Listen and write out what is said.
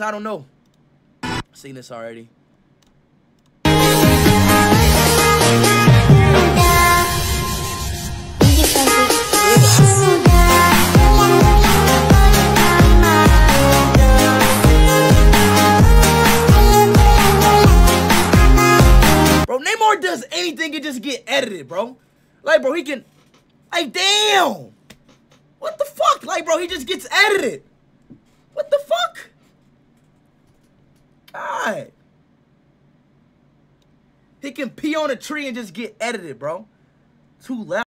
I don't know. Seen this already. Bro, Neymar does anything and just get edited, bro. Like, bro, he can. Like, damn. What the fuck? Like, bro, he just gets edited. What the? God. He can pee on a tree and just get edited, bro. Too loud.